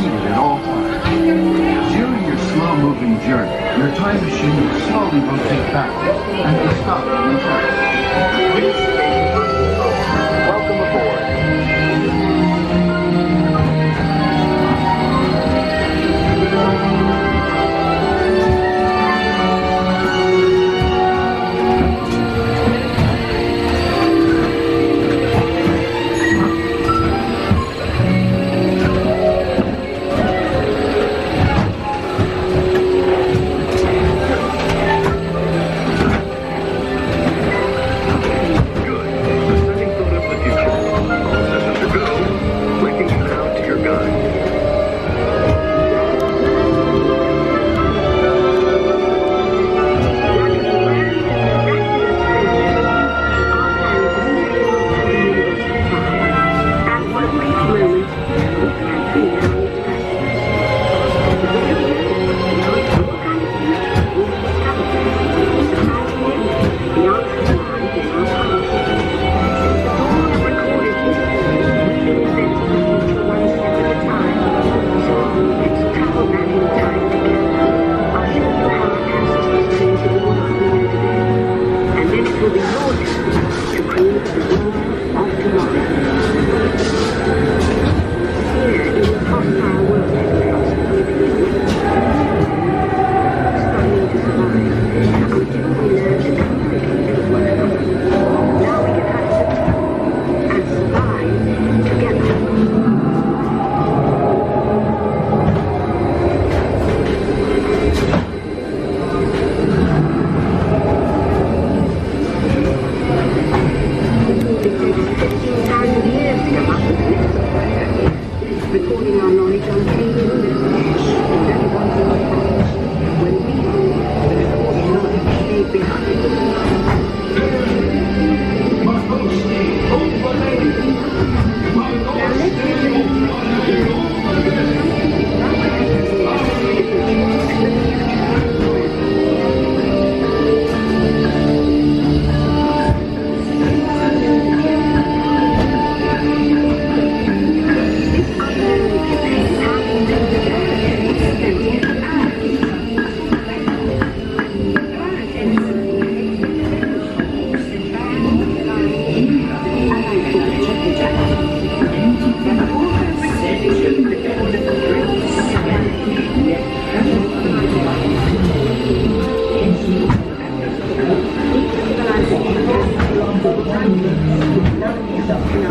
repeated at all times. During your slow-moving journey, your time machine will slowly rotate back and will stop Nói 象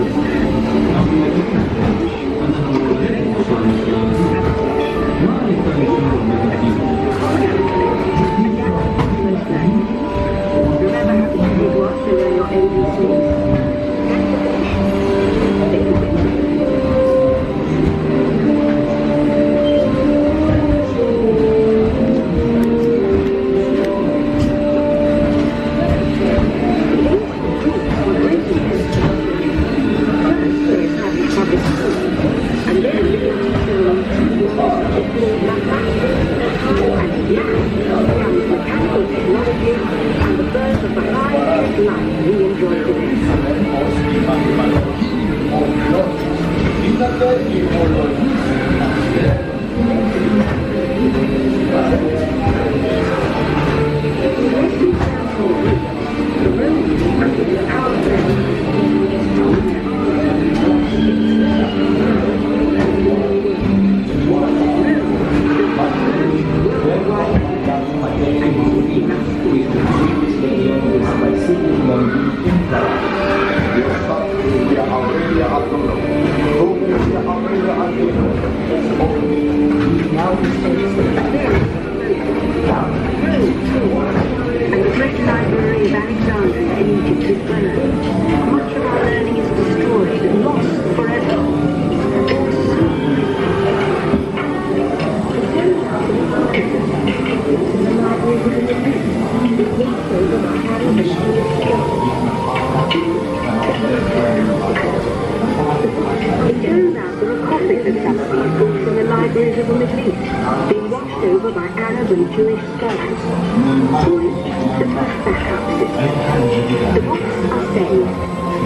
The books are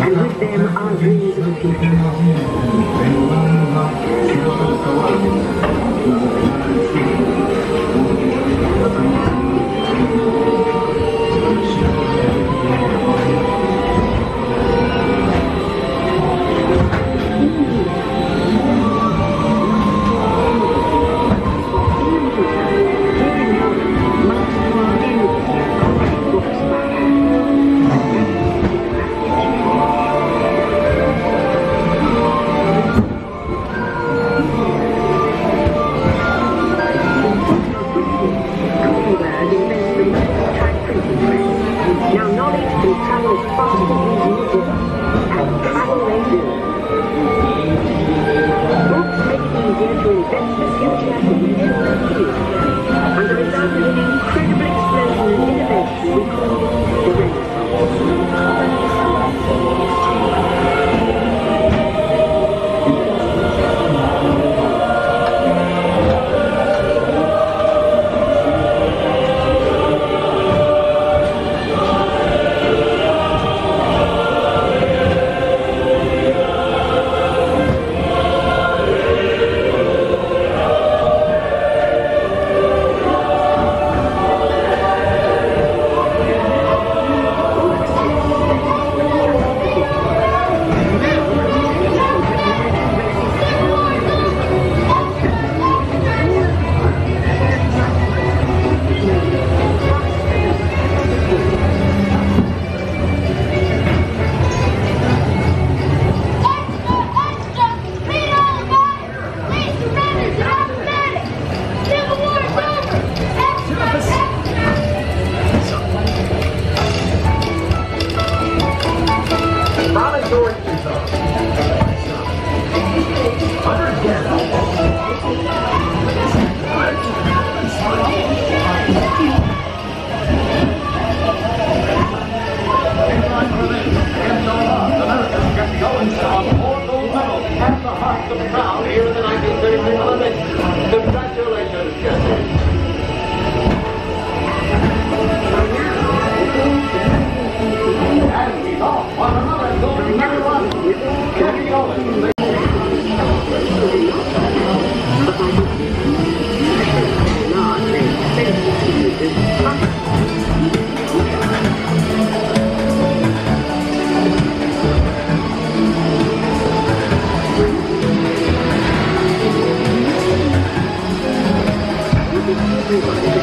and with them dreams of. Congratulations, Young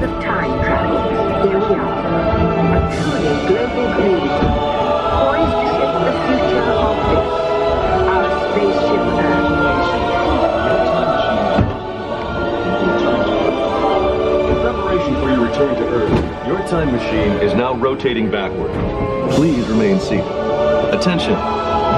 30,000 years of time travel, here we are, a truly global poised to shape the future of this, our spaceship Earth. Preparation for your return to Earth, your time machine is now rotating backward. Please remain seated. Attention!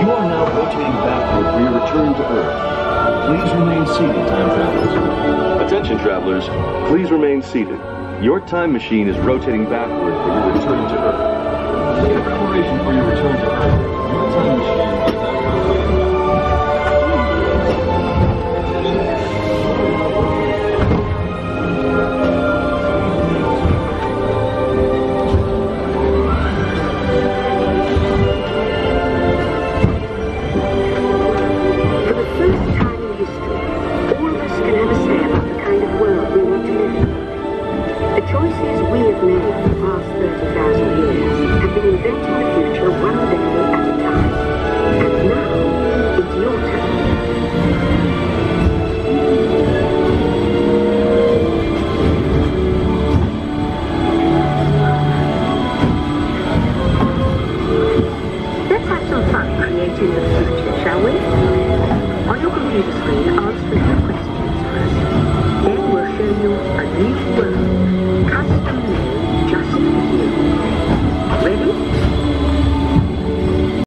You are now rotating backward for your return to Earth. Please remain seated, time travelers. Attention, travelers. Please remain seated. Your time machine is rotating backward for your return to Earth. In preparation for your return to Earth, your time machine